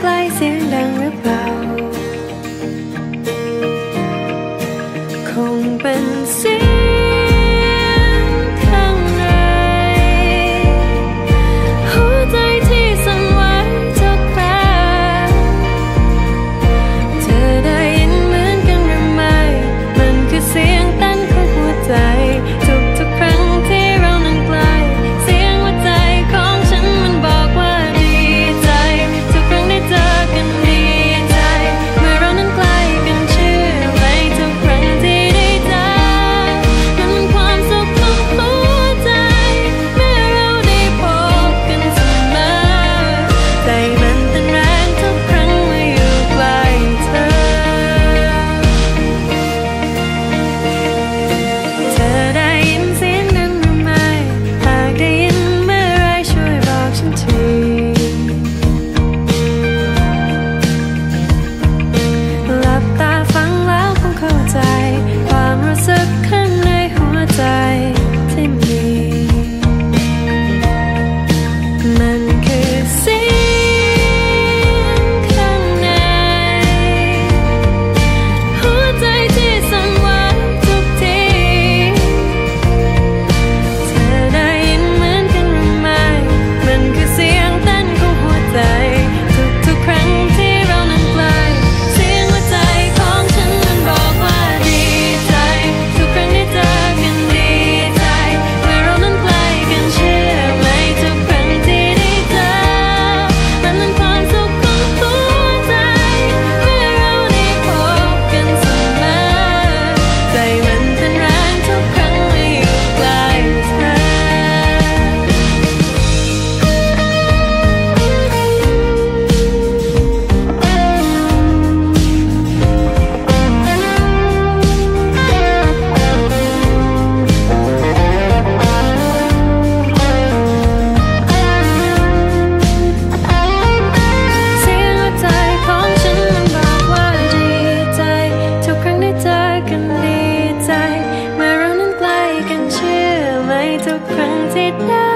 glacier friends it.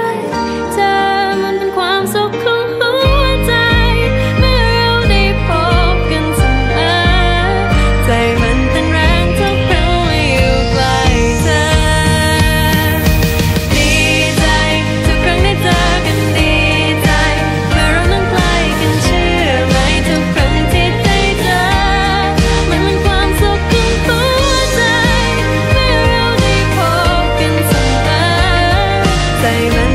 Raymond